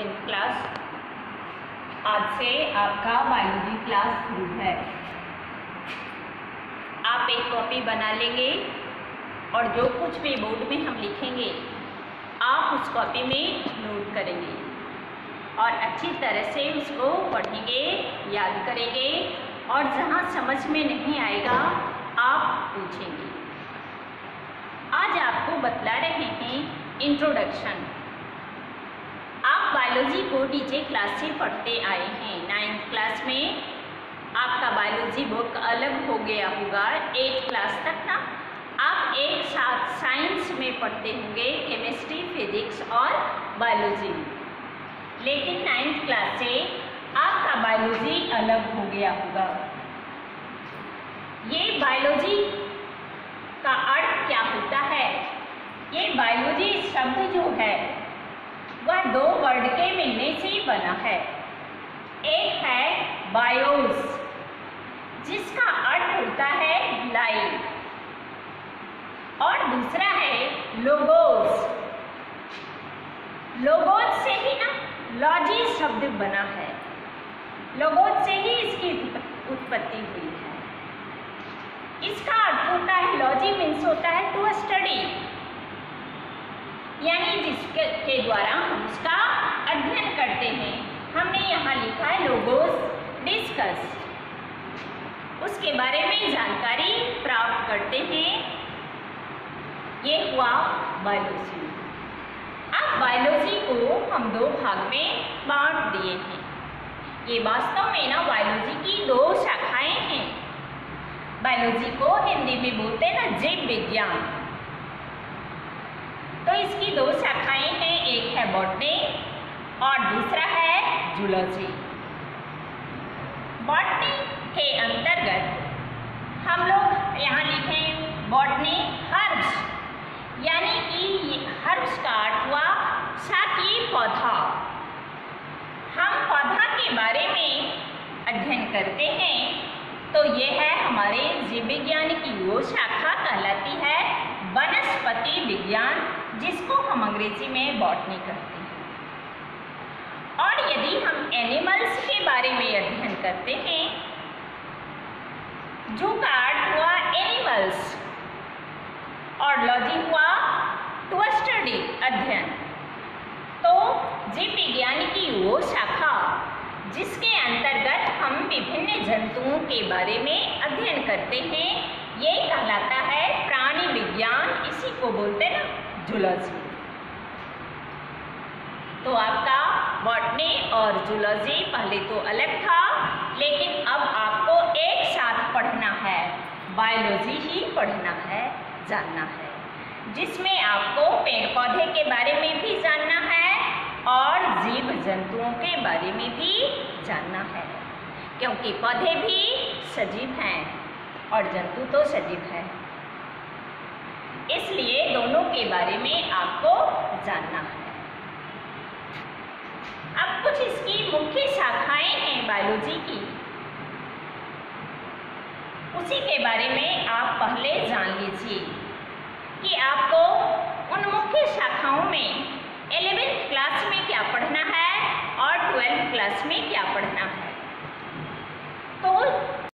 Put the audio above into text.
Eleventh class आज से आपका बायोलॉजी क्लास शुरू है। आप एक कॉपी बना लेंगे और जो कुछ भी बोर्ड में हम लिखेंगे, आप उस कॉपी में नोट करेंगे। और अच्छी तरह से उसको पढ़ेंगे, याद करेंगे और जहाँ समझ में नहीं आएगा, आप पूछेंगे। आज आपको बतला रहे हैं इंट्रोडक्शन बायोलॉजी को नीचे क्लास से पढ़ते आए हैं। नाइन्थ क्लास में आपका बायोलॉजी बुक अलग हो गया होगा। एट क्लास तक ना? आप एक साथ साइंस में पढ़ते होंगे केमिस्ट्री फिजिक्स और बायोलॉजी लेकिन नाइन्थ क्लास से आपका बायोलॉजी अलग हो गया होगा। ये बायोलॉजी का अर्थ क्या होता है? ये बायोलॉजी शब्द जो है वह दो वर्ड के मिलने से बना है। एक है बायोस, जिसका अर्थ होता है लाइफ और दूसरा है लोगोस। लोगोस से ही ना लॉजी शब्द बना है। लोगोस से ही इसकी उत्पत्ति हुई है। इसका अर्थ होता है, लॉजी मीन्स होता है टू स्टडी यानी जिसके, के द्वारा हम उसका अध्ययन करते हैं। हमने यहाँ लिखा है लोगोस डिस्कस उसके बारे में जानकारी प्राप्त करते हैं। ये हुआ बायोलॉजी अब बायोलॉजी को हम दो भाग में बांट दिए हैं। ये वास्तव में ना बायोलॉजी की दो शाखाएँ हैं। बायोलॉजी को हिंदी में बोलते हैं ना जीव विज्ञान। तो इसकी दो शाखाएँ हैं। एक है बॉटनी और दूसरा है जूलॉजी बॉटनी के अंतर्गत हम लोग यहाँ लिखें बॉटनी हर्ब्स यानी कि हर्ब्स का अर्थ हुआ शाकीय पौधा। हम पौधा के बारे में अध्ययन करते हैं तो ये है हमारे जीव विज्ञान की वो शाखा कहलाती है वनस्पति विज्ञान, जिसको हम अंग्रेज़ी में बॉटनी कहते हैं। एनिमल्स के बारे में अध्ययन करते हैं। जो का अर्थ हुआ एनिमल्स और लॉजी हुआ टू स्टडी अध्ययन। तो जीव विज्ञान की वो शाखा, जिसके अंतर्गत हम विभिन्न जंतुओं के बारे में अध्ययन करते हैं, ये कहलाता है प्राणी विज्ञान, इसी को बोलते हैं ना जूलॉजी तो आपका बॉटनी और जूलॉजी पहले तो अलग था, लेकिन अब आपको एक साथ पढ़ना है। बायोलॉजी ही पढ़ना है, जानना है। जिसमें आपको पेड़ पौधे के बारे में भी जानना है और जीव जंतुओं के बारे में भी जानना है। क्योंकि पौधे भी सजीव हैं और जंतु तो सजीव है। इसलिए दोनों के बारे में आपको जानना है अब कुछ इसकी मुख्य शाखाएँ हैं बायोलॉजी की। उसी के बारे में आप पहले जान लीजिए कि आपको उन मुख्य शाखाओं में